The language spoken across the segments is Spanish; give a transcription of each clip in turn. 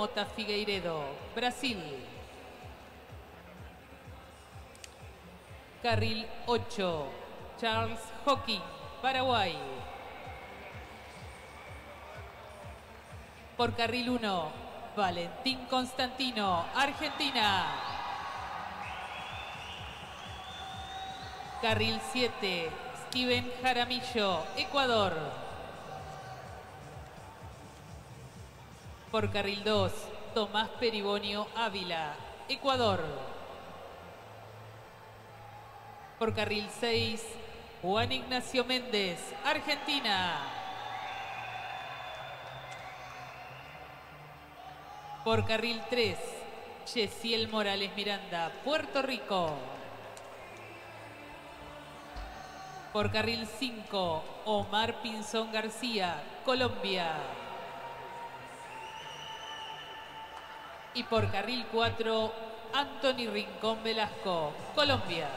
Mota Figueiredo, Brasil. Carril 8, Charles Hockey, Paraguay. Por carril 1, Valentín Constantino, Argentina. Carril 7, Steven Jaramillo, Ecuador. Por carril 2, Tomás Peribonio Ávila, Ecuador. Por carril 6, Juan Ignacio Méndez, Argentina. Por carril 3, Yesiel Morales Miranda, Puerto Rico. Por carril 5, Omar Pinzón García, Colombia. Y por carril 4, Anthony Rincón Velasco, Colombia.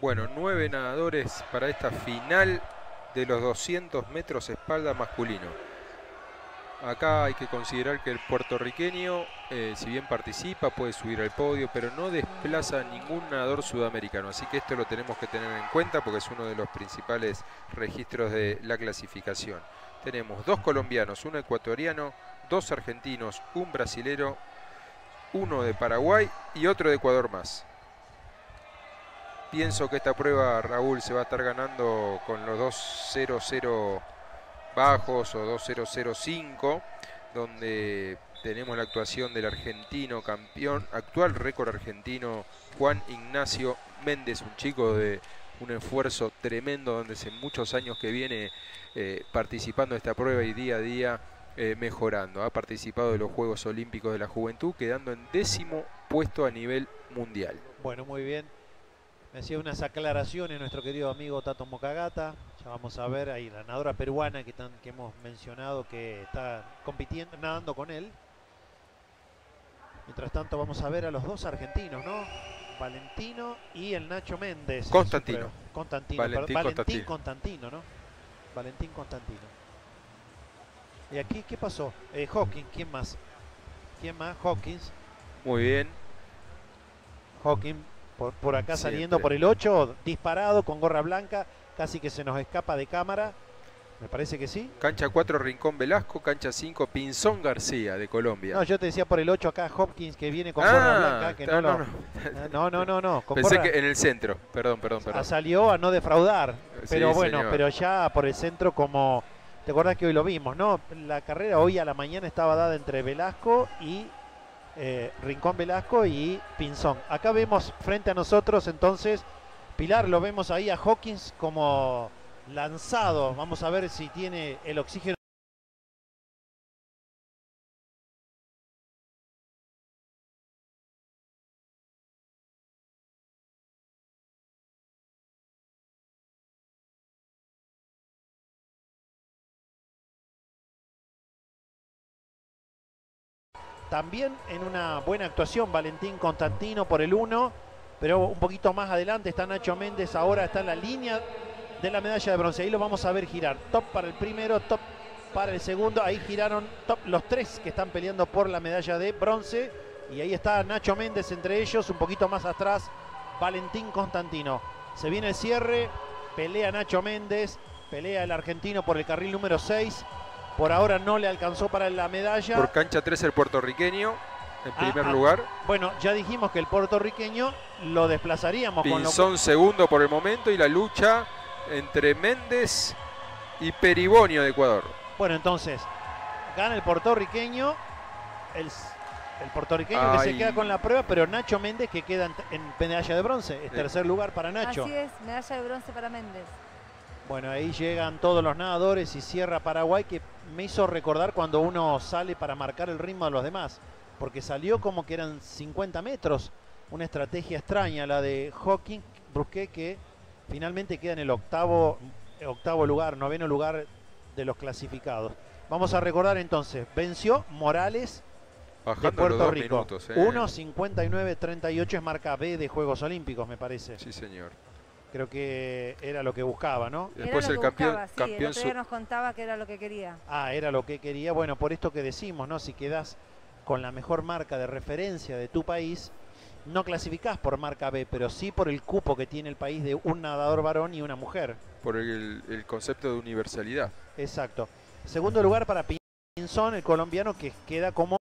Bueno, nueve nadadores para esta final de los 200 metros espalda masculino. Acá hay que considerar que el puertorriqueño, eh, si bien participa, puede subir al podio, pero no desplaza a ningún nadador sudamericano. Así que esto lo tenemos que tener en cuenta porque es uno de los principales registros de la clasificación. Tenemos dos colombianos, un ecuatoriano, dos argentinos, un brasilero, uno de Paraguay y otro de Ecuador más. Pienso que esta prueba, Raúl, se va a estar ganando con los 2-0-0 bajos o 2-0-0-5, donde tenemos la actuación del argentino campeón, actual récord argentino, Juan Ignacio Méndez, un chico de un esfuerzo tremendo, donde hace muchos años que viene eh, participando en esta prueba y día a día eh, mejorando. Ha participado de los Juegos Olímpicos de la Juventud, quedando en décimo puesto a nivel mundial. Bueno, muy bien. Me hacía unas aclaraciones nuestro querido amigo Tato Mocagata. Ya vamos a ver ahí la nadadora peruana que, tan, que hemos mencionado que está compitiendo, nadando con él. Mientras tanto vamos a ver a los dos argentinos, ¿no? Valentino y el Nacho Méndez. Constantino. Constantino. Valentín Valentín Constantino. Constantino, ¿no? Valentín Constantino. ¿Y aquí qué pasó? Eh, Hawkins, ¿quién más? ¿Quién más? Hawkins. Muy bien. Hawking por, por acá Siempre. saliendo por el 8, disparado con gorra blanca, casi que se nos escapa de cámara. Me parece que sí. Cancha 4, Rincón Velasco. Cancha 5, Pinzón García de Colombia. No, yo te decía por el 8 acá Hopkins que viene con Ah, gorra blanca, que no, no, lo- no. no, no, no, no, Pensé gorra- que en el centro. Perdón, perdón, Ah, perdón. salió a no defraudar. Sí, Pero bueno, señor. pero ya por el centro como... ¿Te acordás que hoy lo vimos, no? La carrera hoy a la mañana estaba dada entre Velasco y eh, Rincón Velasco y Pinzón. Acá vemos frente a nosotros entonces, Pilar, lo vemos ahí a Hawkins como lanzado. Vamos a ver si tiene el oxígeno. También en una buena actuación Valentín Constantino por el 1, pero un poquito más adelante está Nacho Méndez, ahora está en la línea de la medalla de bronce. Ahí lo vamos a ver girar. Top para el primero, top para el segundo. Ahí giraron top los tres que están peleando por la medalla de bronce. Y ahí está Nacho Méndez entre ellos, un poquito más atrás Valentín Constantino. Se viene el cierre, pelea Nacho Méndez, pelea el argentino por el carril número 6. Por ahora no le alcanzó para la medalla. Por cancha 3, el puertorriqueño. En Ah, primer ah, lugar. Bueno, ya dijimos que el puertorriqueño lo desplazaríamos con lo Pinzón segundo por el momento. Y la lucha entre Méndez y Peribonio de Ecuador. Bueno, entonces, gana el puertorriqueño, el, el puertorriqueño que se queda con la prueba, pero Nacho Méndez que queda en, en medalla de bronce, es Sí. tercer lugar para Nacho. Así es, medalla de bronce para Méndez. Bueno, ahí llegan todos los nadadores y cierra Paraguay, que me hizo recordar cuando uno sale para marcar el ritmo a los demás, porque salió como que eran 50 metros, una estrategia extraña la de Hawking Brusquet, que finalmente queda en el octavo, octavo lugar, noveno lugar de los clasificados. Vamos a recordar entonces, venció Morales de Bajando Puerto Rico. minutos. eh. 1.59.38 es marca B de Juegos Olímpicos, me parece. Sí, señor. Creo que era lo que buscaba, ¿no? Después era el lo que campeón, buscaba, sí, campeón el otro día su- nos contaba que era lo que quería. Ah, era lo que quería. Bueno, por esto que decimos, ¿no? Si quedas con la mejor marca de referencia de tu país, no clasificás por marca B, pero sí por el cupo que tiene el país de un nadador varón y una mujer. por el, el concepto de universalidad. Exacto. Segundo lugar para Pinzón, el colombiano que queda como